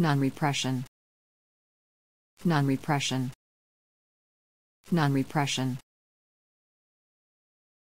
Non-repression. Non-repression. Non-repression.